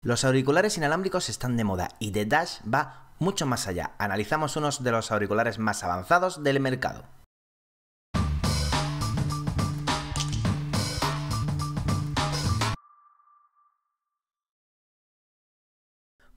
Los auriculares inalámbricos están de moda y The Dash va mucho más allá. Analizamos unos de los auriculares más avanzados del mercado.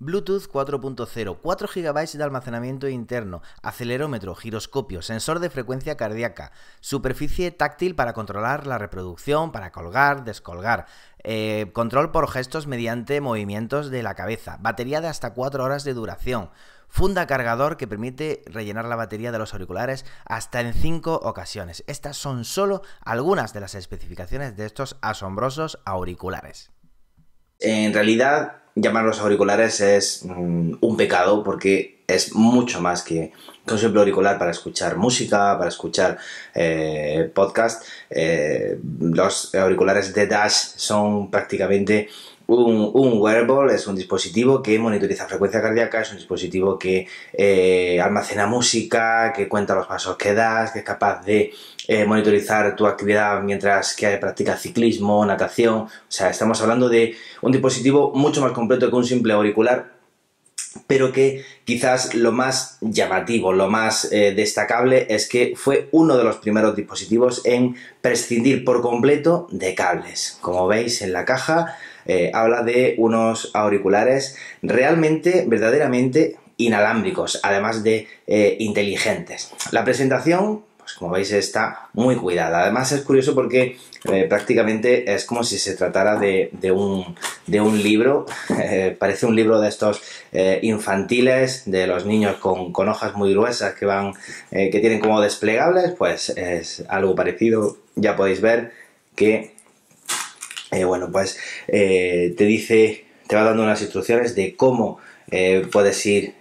Bluetooth 4.0, 4 GB de almacenamiento interno, acelerómetro, giroscopio, sensor de frecuencia cardíaca, superficie táctil para controlar la reproducción, para colgar, descolgar, eh, control por gestos mediante movimientos de la cabeza, batería de hasta 4 horas de duración, funda cargador que permite rellenar la batería de los auriculares hasta en 5 ocasiones. Estas son solo algunas de las especificaciones de estos asombrosos auriculares. En realidad, llamarlos auriculares es mm, un pecado porque es mucho más que, un simple auricular para escuchar música, para escuchar eh, podcast. Eh, los auriculares de Dash son prácticamente un, wearable, es un dispositivo que monitoriza frecuencia cardíaca, es un dispositivo que eh, almacena música, que cuenta los pasos que das, que es capaz de eh, monitorizar tu actividad mientras que practicas ciclismo, natación. O sea, estamos hablando de un dispositivo mucho más completo que un simple auricular pero que quizás lo más llamativo, lo más eh, destacable es que fue uno de los primeros dispositivos en prescindir por completo de cables. Como veis en la caja, eh, habla de unos auriculares realmente, verdaderamente inalámbricos, además de inteligentes. La presentación, pues como veis, está muy cuidada. Además es curioso porque eh, prácticamente es como si se tratara de, un, libro, parece un libro de estos infantiles, de los niños con, con, hojas muy gruesas que van, que tienen como desplegables, pues es algo parecido. Ya podéis ver que eh, bueno, pues eh, te dice, te va dando unas instrucciones de cómo eh, puedes ir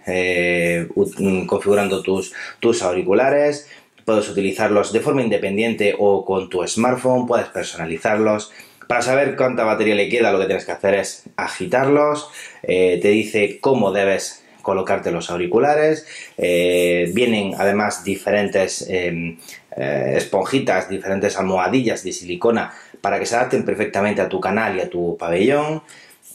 configurando tus, tus auriculares, puedes utilizarlos de forma independiente o con tu smartphone, puedes personalizarlos. Para saber cuánta batería le queda, lo que tienes que hacer es agitarlos, te dice cómo debes colocarte los auriculares. vienen además diferentes em, esponjitas, diferentes almohadillas de silicona para que se adapten perfectamente a tu canal y a tu pabellón.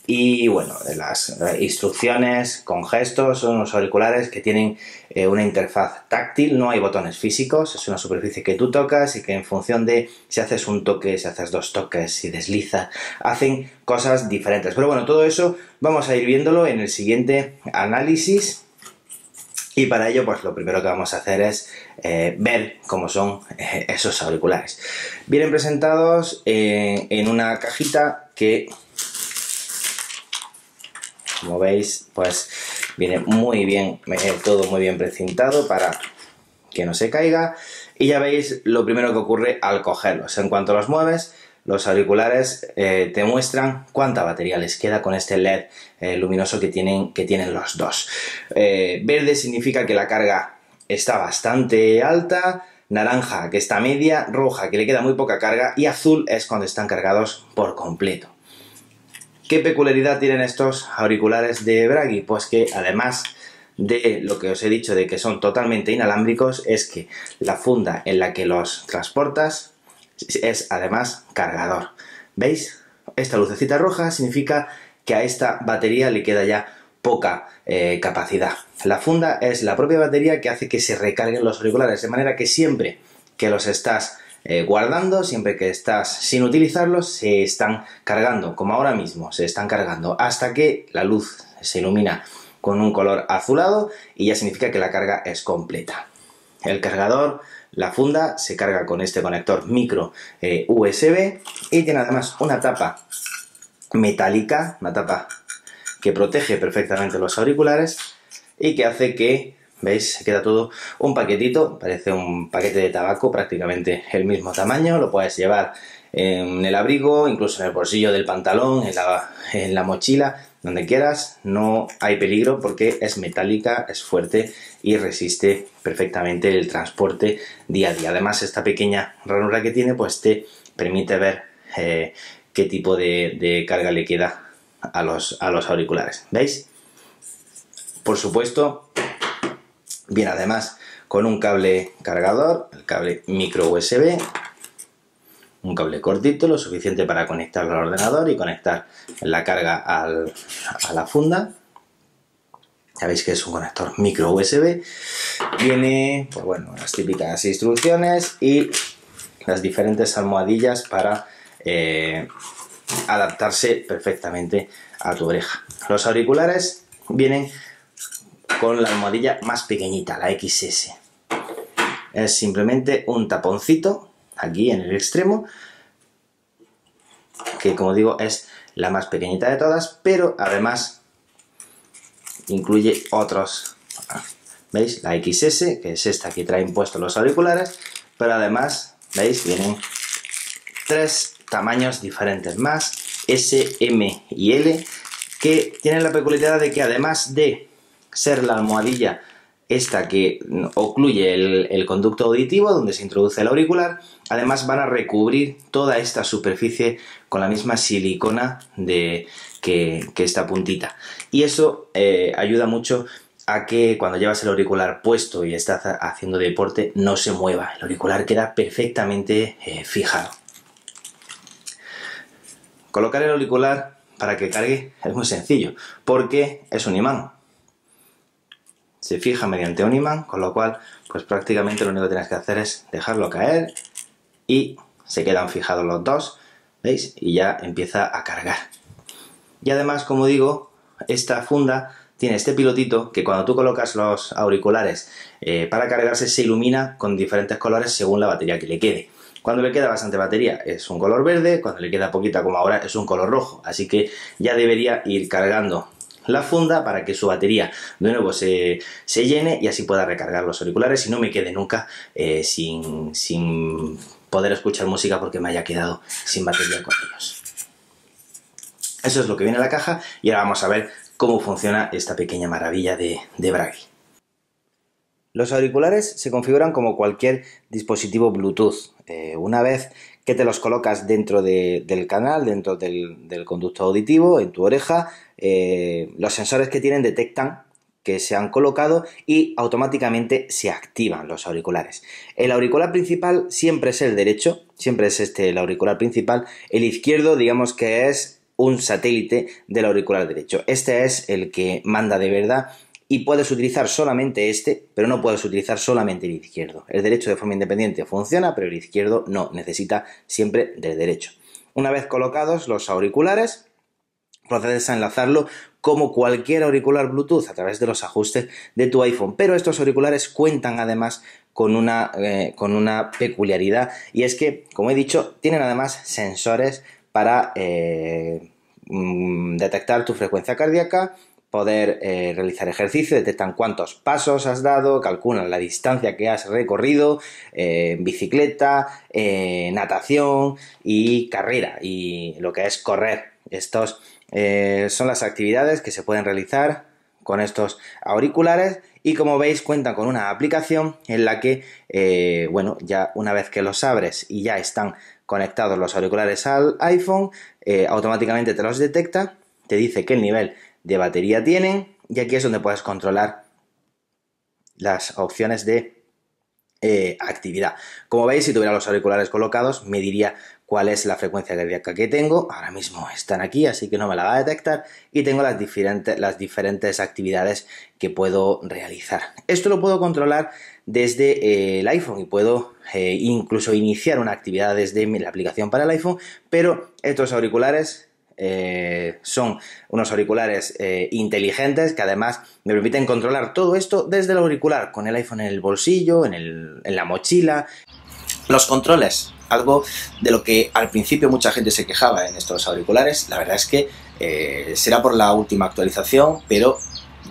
Y bueno, las eh, instrucciones con gestos son unos auriculares que tienen eh, una interfaz táctil, no hay botones físicos, es una superficie que tú tocas y que en función de si haces un toque, si haces dos toques, si deslizas, hacen cosas diferentes. Pero bueno, todo eso vamos a ir viéndolo en el siguiente análisis y para ello, pues lo primero que vamos a hacer es eh, ver cómo son esos auriculares. Vienen presentados en una cajita que, como veis, pues viene muy bien, todo muy bien precintado para que no se caiga. Y ya veis lo primero que ocurre al cogerlos. En cuanto los mueves, los auriculares eh, te muestran cuánta batería les queda con este LED eh, luminoso que tienen, que tienen los dos. Eh, verde significa que la carga está bastante alta, naranja que está media, roja que le queda muy poca carga y azul es cuando están cargados por completo. ¿Qué peculiaridad tienen estos auriculares de Bragi? Pues que además de lo que os he dicho de que son totalmente inalámbricos es que la funda en la que los transportas es además cargador. ¿Veis? Esta lucecita roja significa que a esta batería le queda ya poca eh, capacidad. La funda es la propia batería que hace que se recarguen los auriculares, de manera que siempre que los estás eh, guardando, siempre que estás sin utilizarlos, se están cargando, como ahora mismo, se están cargando hasta que la luz se ilumina con un color azulado y ya significa que la carga es completa. El cargador la funda se carga con este conector micro eh, USB y tiene además una tapa metálica, una tapa que protege perfectamente los auriculares y que hace que, veis, se queda todo un paquetito, parece un paquete de tabaco, prácticamente el mismo tamaño, lo puedes llevar en el abrigo, incluso en el bolsillo del pantalón, en la, en la mochila, donde quieras, no hay peligro porque es metálica, es fuerte y resiste perfectamente el transporte día a día. Además, esta pequeña ranura que tiene, pues te permite ver eh, qué tipo de, carga le queda a los, a los auriculares. ¿Veis? Por supuesto, viene además con un cable cargador, el cable micro USB, un cable cortito, lo suficiente para conectarlo al ordenador y conectar la carga a la funda. Ya veis que es un conector micro USB. Viene, pues bueno, las típicas instrucciones y las diferentes almohadillas para eh, adaptarse perfectamente a tu oreja. Los auriculares vienen con la almohadilla más pequeñita, la XS. Es simplemente un taponcito aquí en el extremo, que como digo es la más pequeñita de todas, pero además incluye otros. ¿Veis? La XS, que es esta que trae impuestos los auriculares, pero además, ¿veis? Vienen tres tamaños diferentes más, S, M y L, que tienen la peculiaridad de que además de ser la almohadilla esta que ocluye el, conducto auditivo donde se introduce el auricular, además van a recubrir toda esta superficie con la misma silicona de, que, esta puntita. Y eso eh, ayuda mucho a que cuando llevas el auricular puesto y estás haciendo deporte no se mueva. El auricular queda perfectamente eh, fijado. Colocar el auricular para que cargue es muy sencillo, porque es un imán. Se fija mediante un imán, con lo cual, pues prácticamente lo único que tienes que hacer es dejarlo caer y se quedan fijados los dos, ¿veis? Y ya empieza a cargar. Y además, como digo, esta funda tiene este pilotito que cuando tú colocas los auriculares eh, para cargarse se ilumina con diferentes colores según la batería que le quede. Cuando le queda bastante batería es un color verde, cuando le queda poquita como ahora es un color rojo, así que ya debería ir cargando la funda para que su batería de nuevo se, llene y así pueda recargar los auriculares y no me quede nunca eh, sin, sin poder escuchar música porque me haya quedado sin batería con ellos. Eso es lo que viene en la caja y ahora vamos a ver cómo funciona esta pequeña maravilla de, de. Los auriculares se configuran como cualquier dispositivo Bluetooth. Eh, una vez que te los colocas dentro del canal, dentro del, conducto auditivo, en tu oreja, eh, los sensores que tienen detectan que se han colocado y automáticamente se activan los auriculares. El auricular principal siempre es el derecho, siempre es este el auricular principal. El izquierdo, digamos que es un satélite del auricular derecho. Este es el que manda de verdad y puedes utilizar solamente este, pero no puedes utilizar solamente el izquierdo. El derecho de forma independiente funciona, pero el izquierdo no, necesita siempre del derecho. Una vez colocados los auriculares, procedes a enlazarlo como cualquier auricular Bluetooth a través de los ajustes de tu iPhone. Pero estos auriculares cuentan además con una, eh, con una peculiaridad y es que, como he dicho, tienen además sensores para eh, mm, detectar tu frecuencia cardíaca, poder eh, realizar ejercicio, detectan cuántos pasos has dado, calculan la distancia que has recorrido, eh, bicicleta, eh, natación y carrera y lo que es correr. Estos son las actividades que se pueden realizar con estos auriculares y como veis cuentan con una aplicación en la que, bueno, ya una vez que los abres y ya están conectados los auriculares al iPhone, automáticamente te los detecta, te dice que el nivel de batería tienen y aquí es donde puedes controlar las opciones de eh, actividad. Como veis, si tuviera los auriculares colocados, me diría cuál es la frecuencia cardíaca que tengo. Ahora mismo están aquí, así que no me la va a detectar. Y tengo las diferentes, las diferentes actividades que puedo realizar. Esto lo puedo controlar desde eh, el iPhone y puedo eh, incluso iniciar una actividad desde la aplicación para el iPhone, pero estos auriculares eh, son unos auriculares eh, inteligentes que además me permiten controlar todo esto desde el auricular, con el iPhone en el bolsillo, en, la mochila. Los controles, algo de lo que al principio mucha gente se quejaba en estos auriculares, la verdad es que eh, será por la última actualización, pero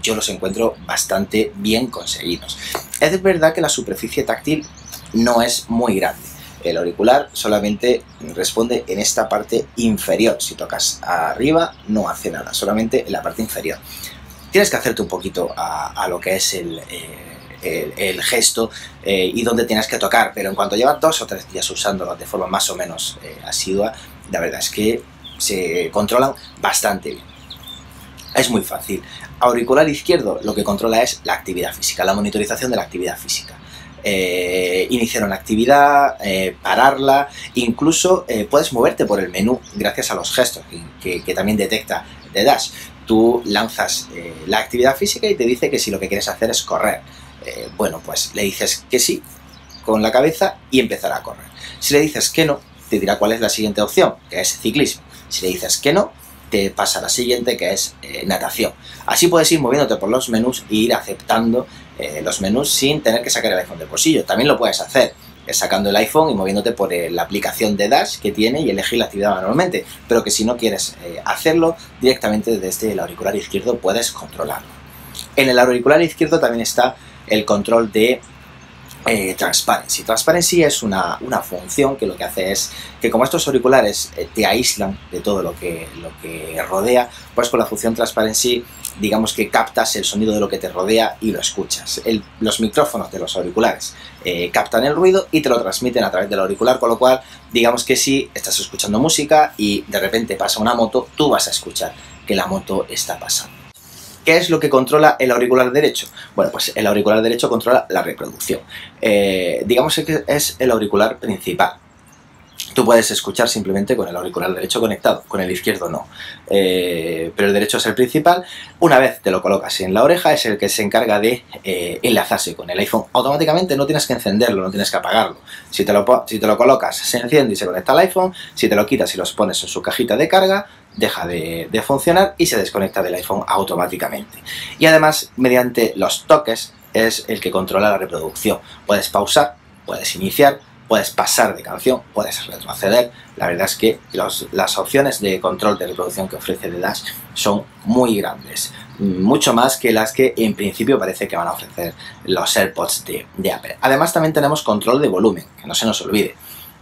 yo los encuentro bastante bien conseguidos. Es verdad que la superficie táctil no es muy grande el auricular solamente responde en esta parte inferior. Si tocas arriba no hace nada, solamente en la parte inferior. Tienes que hacerte un poquito a, lo que es el, eh, gesto eh, y donde tienes que tocar, pero en cuanto llevas dos o tres días usándolo de forma más o menos eh, asidua, la verdad es que se controlan bastante bien. Es muy fácil. Auricular izquierdo lo que controla es la actividad física, la monitorización de la actividad física. Eh, iniciar una actividad, eh, pararla, incluso eh, puedes moverte por el menú gracias a los gestos que, también detecta de Dash. Tú lanzas la actividad física y te dice que si lo que quieres hacer es correr. bueno, pues le dices que sí con la cabeza y empezará a correr. Si le dices que no, te dirá cuál es la siguiente opción, que es ciclismo. Si le dices que no, te pasa a la siguiente, que es natación. Así puedes ir moviéndote por los menús e ir aceptando eh, los menús sin tener que sacar el iPhone del bolsillo. También lo puedes hacer sacando el iPhone y moviéndote por eh, la aplicación de Dash que tiene y elegir la actividad manualmente. Pero que si no quieres eh, hacerlo, directamente desde el auricular izquierdo puedes controlarlo. En el auricular izquierdo también está el control de eh, transparency. Transparency es una, función que lo que hace es que como estos auriculares eh, te aíslan de todo lo que, lo que rodea, pues con la función transparency digamos que captas el sonido de lo que te rodea y lo escuchas. los micrófonos de los auriculares eh, captan el ruido y te lo transmiten a través del auricular, con lo cual digamos que si estás escuchando música y de repente pasa una moto, tú vas a escuchar que la moto está pasando. ¿Qué es lo que controla el auricular derecho? Bueno, pues el auricular derecho controla la reproducción. Eh, digamos que es el auricular principal. Tú puedes escuchar simplemente con el auricular derecho conectado, con el izquierdo no. Eh, pero el derecho es el principal. Una vez te lo colocas en la oreja, es el que se encarga de eh, enlazarse con el iPhone. Automáticamente no tienes que encenderlo, no tienes que apagarlo. Si te, lo, si te lo colocas, se enciende y se conecta al iPhone. Si te lo quitas y los pones en su cajita de carga, deja de, funcionar y se desconecta del iPhone automáticamente. Y además, mediante los toques, es el que controla la reproducción. Puedes pausar, puedes iniciar, puedes pasar de canción, puedes retroceder. La verdad es que las opciones de control de reproducción que ofrece The Dash son muy grandes. Mucho más que las que en principio parece que van a ofrecer los AirPods de, de Apple. Además también tenemos control de volumen, que no se nos olvide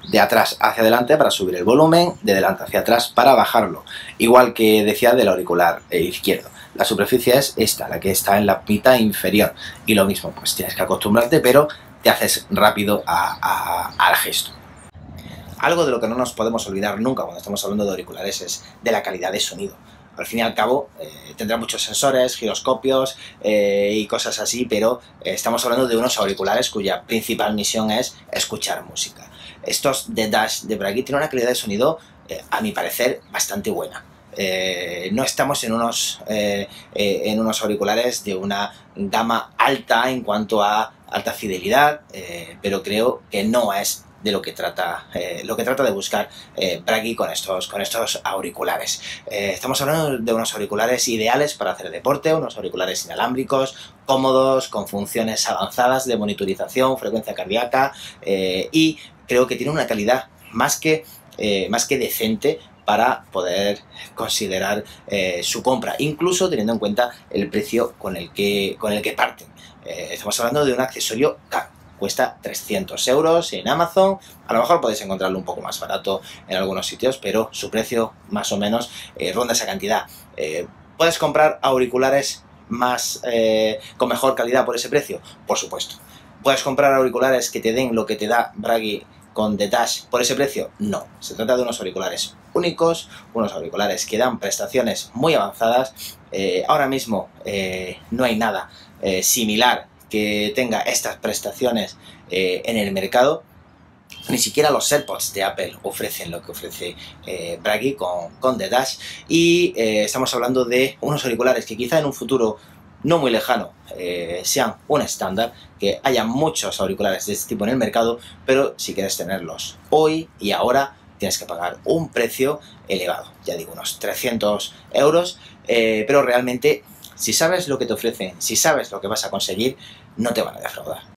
de atrás hacia adelante para subir el volumen, de delante hacia atrás para bajarlo, igual que decía del auricular eh, izquierdo. La superficie es esta, la que está en la mitad inferior, y lo mismo, pues tienes que acostumbrarte, pero te haces rápido al gesto. Algo de lo que no nos podemos olvidar nunca cuando estamos hablando de auriculares es de la calidad de sonido. Al fin y al cabo eh, tendrá muchos sensores, giroscopios eh, y cosas así, pero estamos hablando de unos auriculares cuya principal misión es escuchar música estos de Dash de Bragi tienen una calidad de sonido, eh, a mi parecer, bastante buena. Eh, no estamos en unos, eh, en unos auriculares de una gama alta en cuanto a alta fidelidad, pero creo que no es de lo que trata, lo que trata de buscar Bragi con estos, con estos auriculares. estamos hablando de unos auriculares ideales para hacer deporte, unos auriculares inalámbricos, cómodos, con funciones avanzadas de monitorización, frecuencia cardíaca y creo que tiene una calidad más que, eh, más que decente para poder considerar eh, su compra, incluso teniendo en cuenta el precio con el que, con el que parten. Eh, estamos hablando de un accesorio caro, cuesta 300 euros en Amazon, a lo mejor podéis encontrarlo un poco más barato en algunos sitios, pero su precio más o menos ronda esa cantidad. ¿Puedes comprar auriculares más con mejor calidad por ese precio? Por supuesto. ¿Puedes comprar auriculares que te den lo que te da Bragi con Dash por ese precio? No, se trata de unos auriculares únicos, unos auriculares que dan prestaciones muy avanzadas. Eh, ahora mismo eh, no hay nada eh, similar que tenga estas prestaciones en el mercado. Ni siquiera los AirPods de Apple ofrecen lo que ofrece Bragi con, con The Dash. Y estamos hablando de unos auriculares que quizá en un futuro no muy lejano eh, sean un estándar, que haya muchos auriculares de este tipo en el mercado, pero si quieres tenerlos hoy y ahora tienes que pagar un precio elevado, ya digo unos 300 euros, eh, pero realmente si sabes lo que te ofrecen, si sabes lo que vas a conseguir, no te van a defraudar.